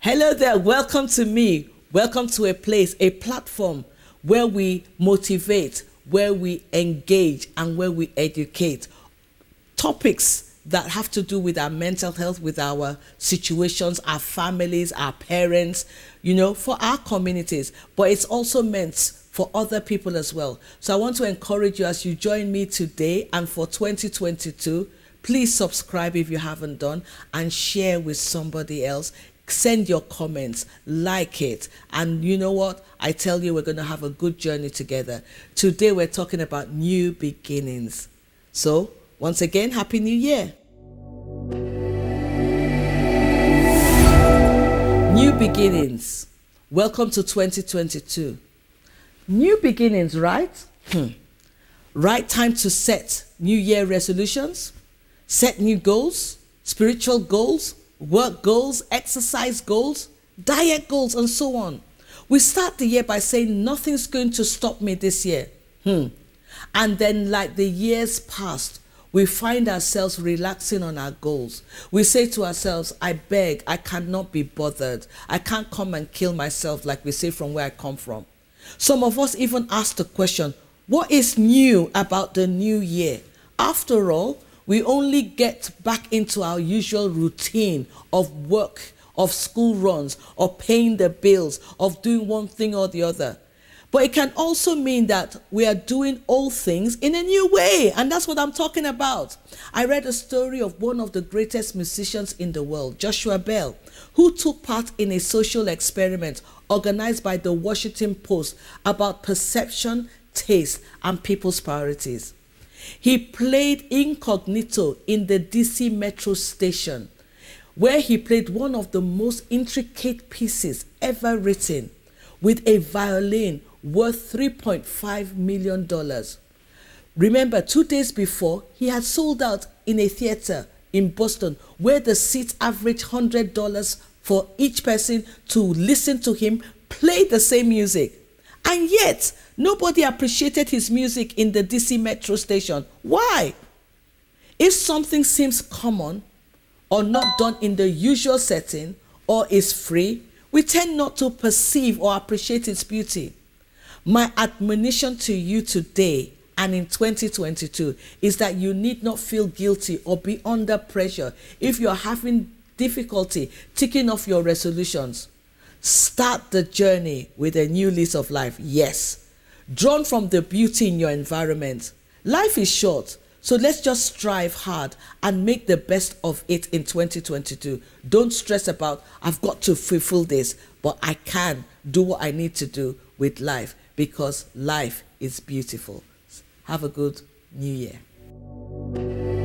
Hello there, welcome to MEE. Welcome to a place, a platform where we motivate, where we engage, and where we educate. Topics that have to do with our mental health, with our situations, our families, our parents, you know, for our communities. But it's also meant for other people as well. So I want to encourage you as you join me today and for 2022. Please subscribe if you haven't done and share with somebody else send your comments, like it. And you know what? I tell you, we're going to have a good journey together. Today, we're talking about new beginnings. So, once again, Happy New Year. New beginnings. Welcome to 2022. New beginnings, right? Hmm. Right time to set New Year resolutions, set new goals, spiritual goals, work goals, exercise goals, diet goals, and so on. We start the year by saying nothing's going to stop me this year. Hmm. And then, like the years passed, we find ourselves relaxing on our goals. We say to ourselves, I beg, I cannot be bothered. I can't come and kill myself, like we say from where I come from. Some of us even ask the question, what is new about the new year? After all, we only get back into our usual routine of work, of school runs, of paying the bills, of doing one thing or the other. But it can also mean that we are doing all things in a new way. And that's what I'm talking about. I read a story of one of the greatest musicians in the world, Joshua Bell, who took part in a social experiment organized by the Washington Post about perception, taste, and people's priorities. He played incognito in the DC Metro station, where he played one of the most intricate pieces ever written with a violin worth $3.5 million. Remember, two days before, he had sold out in a theater in Boston where the seats averaged $100 for each person to listen to him play the same music. And yet, nobody appreciated his music in the DC Metro station. Why? If something seems common or not done in the usual setting or is free, we tend not to perceive or appreciate its beauty. My admonition to you today and in 2022 is that you need not feel guilty or be under pressure if you're having difficulty ticking off your resolutions. Start the journey with a new lease of life, yes. Drawn from the beauty in your environment. Life is short, so let's just strive hard and make the best of it in 2022. Don't stress about, I've got to fulfill this, but I can do what I need to do with life because life is beautiful. Have a good new year.